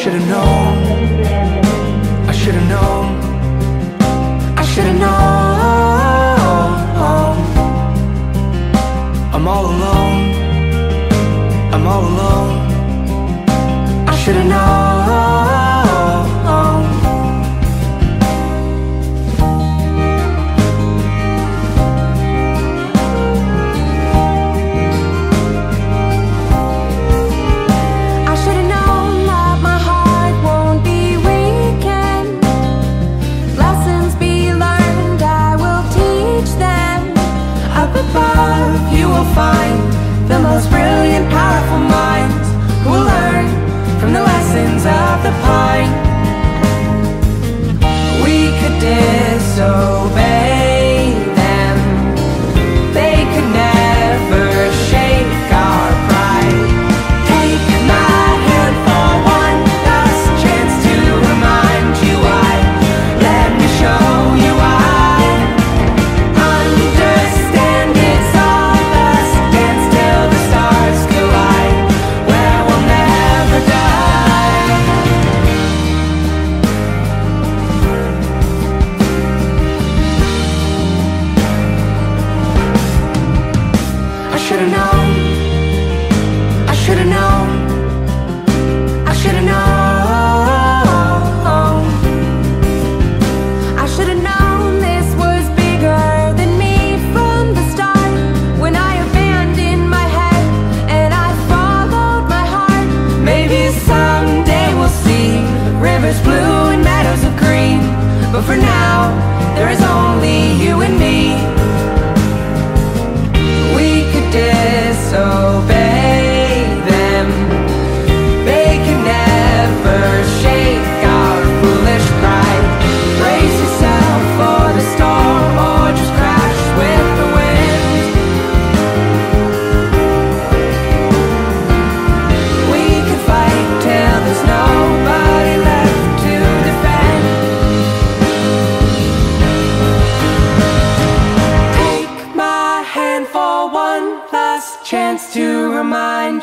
should have known. I should have known. is blue and meadows of green. But for now, there is only you and me. We could disobey.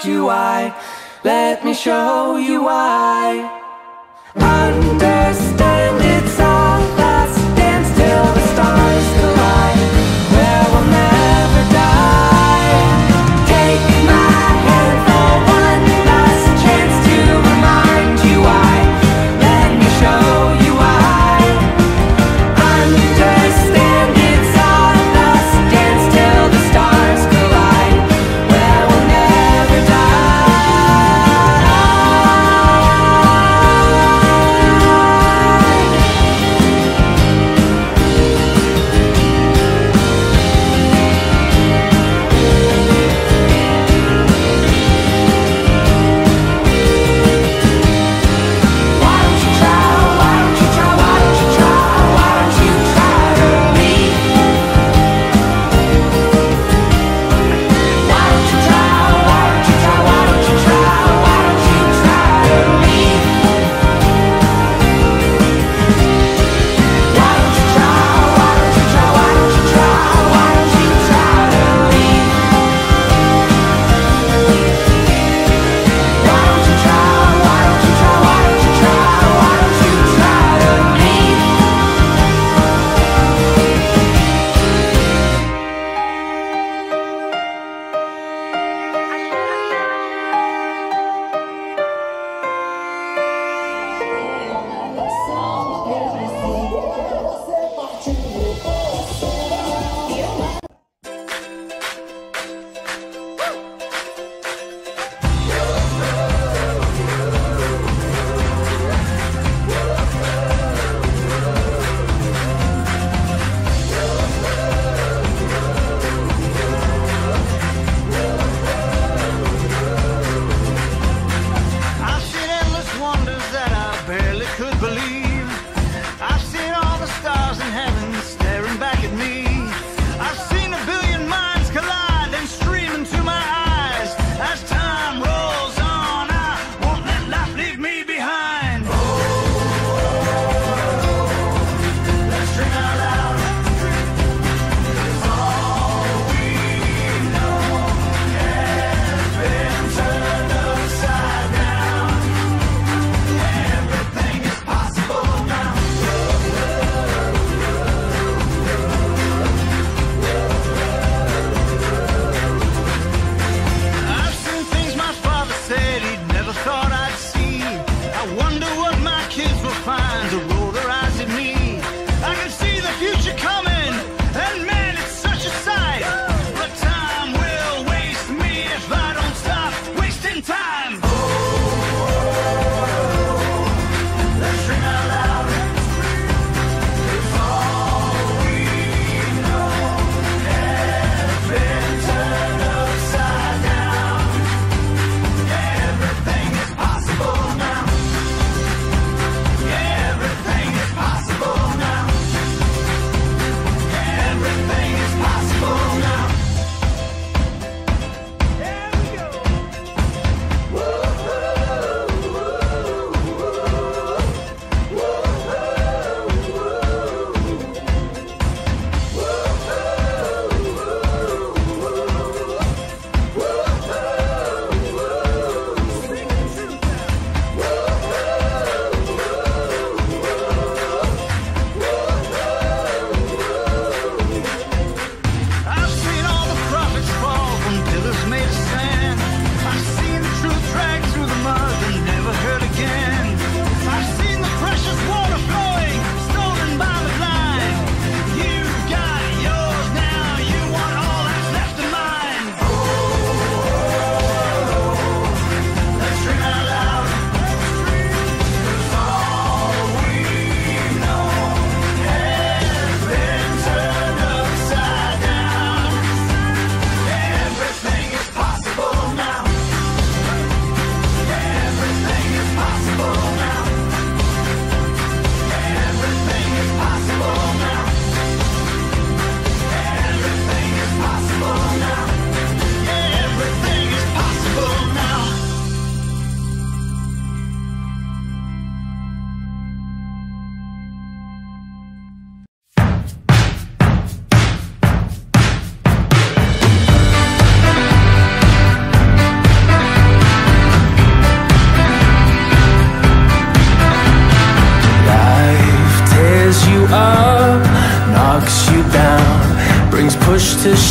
you why. Let me show you why. Understand. wonder what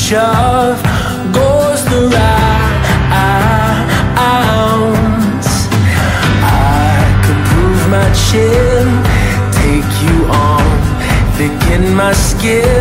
shove goes the rounds. I could prove my chin, take you on, thicken my skin